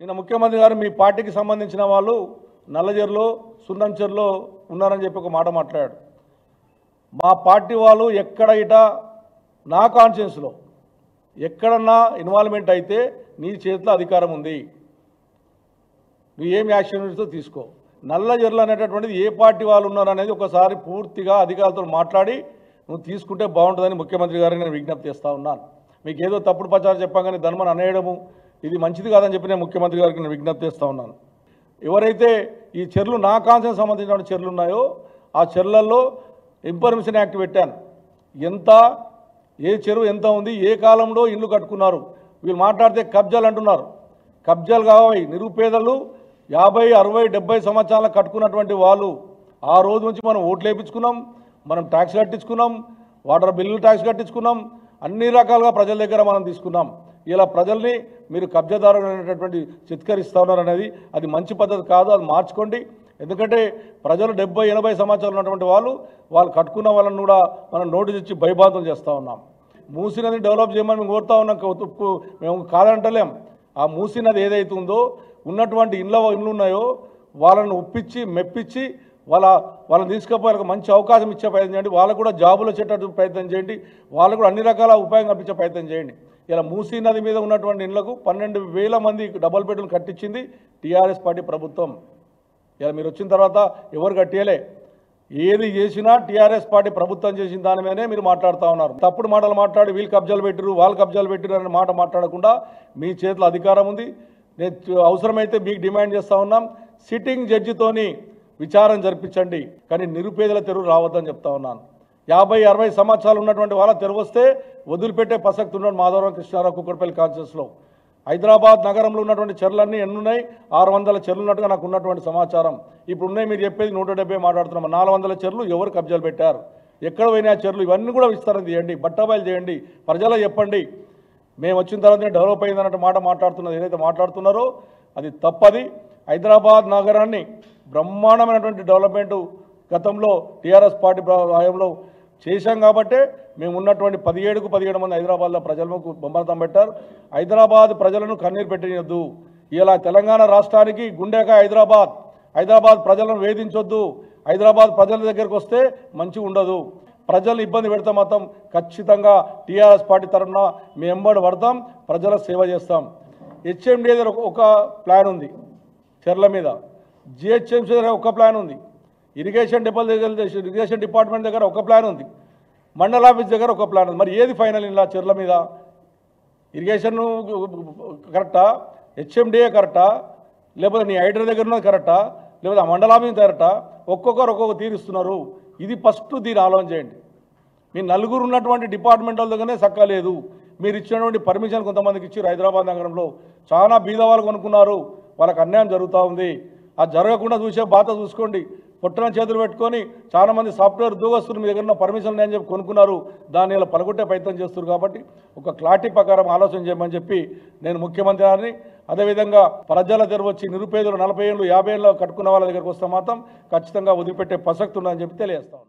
నిన్న ముఖ్యమంత్రి గారు మీ పార్టీకి సంబంధించిన వాళ్ళు నల్లజర్లో సున్నంచెర్లో ఉన్నారని చెప్పి ఒక మాట మాట్లాడాడు మా పార్టీ వాళ్ళు ఎక్కడ ఇట నా కాన్షియన్స్లో ఎక్కడన్నా ఇన్వాల్వ్మెంట్ అయితే నీ చేతిలో అధికారం ఉంది. నువ్వు ఏం యాక్షన్ తీసుకో. నల్ల జర్లు అనేటటువంటిది ఏ పార్టీ వాళ్ళు ఉన్నారు అనేది ఒకసారి పూర్తిగా అధికారులతో మాట్లాడి నువ్వు తీసుకుంటే బాగుంటుందని ముఖ్యమంత్రి గారిని నేను విజ్ఞప్తి చేస్తూ ఉన్నాను. మీకు ఏదో తప్పుడు ప్రచారం చెప్పగానే ధర్మను అనేయడము ఇది మంచిది కాదని చెప్పి నేను ముఖ్యమంత్రి గారికి నేను విజ్ఞప్తి చేస్తూ ఉన్నాను. ఎవరైతే ఈ చెర్లు నా కాన్సెన్ సంబంధించిన చెర్లు ఉన్నాయో ఆ చెర్లల్లో ఇన్ఫర్మేషన్ యాక్ట్ పెట్టాను. ఎంత ఏ చెరువు ఎంత ఉంది ఏ కాలంలో ఇల్లు కట్టుకున్నారు వీళ్ళు మాట్లాడితే కబ్జాలు అంటున్నారు. కబ్జాలు కావాలి నిరుపేదలు యాభై అరవై డెబ్బై సంవత్సరాలకు కట్టుకున్నటువంటి వాళ్ళు ఆ రోజు నుంచి మనం ఓట్లు వేయించుకున్నాం మనం ట్యాక్స్ కట్టించుకున్నాం వాటర్ బిల్లు ట్యాక్స్ కట్టించుకున్నాం అన్ని రకాలుగా ప్రజల దగ్గర మనం తీసుకున్నాం. ఇలా ప్రజల్ని మీరు కబ్జాదారులు అనేటటువంటి ఉన్నారనేది అనేది అది మంచి పద్ధతి కాదు అది మార్చుకోండి. ఎందుకంటే ప్రజలు డెబ్బై ఎనభై సంవత్సరాలు ఉన్నటువంటి వాళ్ళు వాళ్ళు కట్టుకున్న వాళ్ళని కూడా మనం నోటీస్ ఇచ్చి భయభాంతం చేస్తూ ఉన్నాం. మూసీ నది డెవలప్ చేయమని మేము కోరుతా ఉన్నాం మేము కాదంటలేం. ఆ మూసీ నది ఏదైతే ఉందో ఉన్నటువంటి ఇండ్ల ఇండ్లు ఉన్నాయో వాళ్ళని ఒప్పించి మెప్పించి వాళ్ళ వాళ్ళని తీసుకుపోయే మంచి అవకాశం ఇచ్చే ప్రయత్నం చేయండి. వాళ్ళకు కూడా జాబులు వచ్చేటట్టు ప్రయత్నం చేయండి. వాళ్ళకు కూడా అన్ని రకాల ఉపాయం కల్పించే ప్రయత్నం చేయండి. ఇలా మూసీ నది మీద ఉన్నటువంటి ఇండ్లకు పన్నెండు వేల మంది డబల్ బెడ్రూమ్ కట్టించింది టీఆర్ఎస్ పార్టీ ప్రభుత్వం. ఇలా మీరు వచ్చిన తర్వాత ఎవరు కట్టేయలే? ఏది చేసినా టీఆర్ఎస్ పార్టీ ప్రభుత్వం చేసిన దాని మీదనే మీరు మాట్లాడుతూ ఉన్నారు. తప్పుడు మాటలు మాట్లాడి వీళ్ళు కబ్జాలు పెట్టిరు వాళ్ళు కబ్జాలు పెట్టిరు అనే మాట మాట్లాడకుండా మీ చేతిలో అధికారం ఉంది. నేను అవసరమైతే మీకు డిమాండ్ చేస్తూ ఉన్నాం. సిట్టింగ్ జడ్జితోని విచారం జరిపించండి. కానీ నిరుపేదల తెరువు రావద్దని చెప్తా ఉన్నాను. యాభై అరవై సంవత్సరాలు ఉన్నటువంటి వాళ్ళ తెరువు వస్తే వదిలిపెట్టే ప్రసక్తి ఉన్నాడు మాధవరం కృష్ణారావు కుక్కడపల్లి కాన్షియస్లో హైదరాబాద్ నగరంలో ఉన్నటువంటి చెర్లన్నీ ఎన్నున్నాయి. ఆరు వందల చెర్లు ఉన్నట్టుగా నాకు ఉన్నటువంటి సమాచారం. ఇప్పుడు ఉన్నాయి మీరు చెప్పేది నూట డెబ్బై మాట్లాడుతున్నాం. నాలుగు వందల చెర్లు ఎవరు కబ్జాలు పెట్టారు? ఎక్కడ పోయినా చెర్లు? ఇవన్నీ కూడా విస్తరణ చేయండి. బట్టబయలు చేయండి. ప్రజలకు చెప్పండి. మేము వచ్చిన తర్వాత డెవలప్ అయిందన్నట్టు మాట మాట్లాడుతున్నది. ఏదైతే మాట్లాడుతున్నారో అది తప్పది. హైదరాబాద్ నగరాన్ని బ్రహ్మాండమైనటువంటి డెవలప్మెంట్ గతంలో టీఆర్ఎస్ పార్టీ ప్ర- హయాంలో చేశాం కాబట్టే మేము ఉన్నటువంటి పదిహేడుకు పదిహేడు మంది హైదరాబాద్లో ప్రజలకు బొమ్మలతం పెట్టారు. హైదరాబాద్ ప్రజలను కన్నీరు పెట్టినద్దు ఇలా తెలంగాణ రాష్ట్రానికి గుండెక హైదరాబాద్. హైదరాబాద్ ప్రజలను వేధించొద్దు. హైదరాబాద్ ప్రజల దగ్గరకు వస్తే మంచిగా ఉండదు. ప్రజలు ఇబ్బంది పెడితే మొత్తం ఖచ్చితంగా టీఆర్ఎస్ పార్టీ తరఫున మేము ఎంబడి పడతాం ప్రజల సేవ చేస్తాం. హెచ్ఎండి దగ్గర ఒక- ఒక ప్లాన్ ఉంది. చెర్ల మీద. జిహెచ్ఎంసీ దగ్గర ఒక ప్లాన్ ఉంది. ఇరిగేషన్ డిపాల్ దగ్గర ఇరిగేషన్ డిపార్ట్మెంట్ దగ్గర ఒక ప్లాన్ ఉంది. మండల ఆఫీస్ దగ్గర ఒక ప్లాన్ ఉంది. మరి ఏది ఫైనల్ ఇలా చెర్ల మీద? ఇరిగేషన్ కరెక్టా? హెచ్ఎండిఏ కరెక్టా? లేకపోతే నీ ఐడర్ దగ్గర ఉన్నది కరెక్టా? లేకపోతే ఆ మండల ఆఫీస్ కరెక్టా? ఒక్కొక్కరు ఒక్కొక్క తీరుస్తున్నారు ఇది ఫస్ట్ దీని ఆలోచన చేయండి. మీ నలుగురు ఉన్నటువంటి డిపార్ట్మెంట్ దగ్గరనే సక్కలేదు మీరు ఇచ్చినటువంటి పర్మిషన్ కొంతమందికి ఇచ్చారు హైదరాబాద్ నగరంలో. చాలా బీద వాళ్ళు కొనుక్కున్నారు. వాళ్ళకి అన్యాయం జరుగుతూ ఉంది. అది జరగకుండా చూసే బాధ చూసుకోండి. పొట్టన చేతులు పెట్టుకొని చాలామంది సాఫ్ట్వేర్ దూగస్తులు మీ దగ్గర ఉన్న పర్మిషన్ లేని చెప్పి కొనుక్కున్నారు. దాన్ని ఇలా పలగొట్టే ప్రయత్నం చేస్తారు కాబట్టి ఒక క్లారిటీ ప్రకారం ఆలోచన చేయమని చెప్పి నేను ముఖ్యమంత్రి గారిని అదేవిధంగా ప్రజల దగ్గర వచ్చి నిరుపేదలు నలభై ఏళ్ళు యాభై ఏళ్ళు కట్టుకున్న వాళ్ళ దగ్గరకు వస్తే మాత్రం ఖచ్చితంగా వదిలిపెట్టే ప్రసక్తి ఉందని చెప్పి తెలియజేస్తా ఉన్నాను.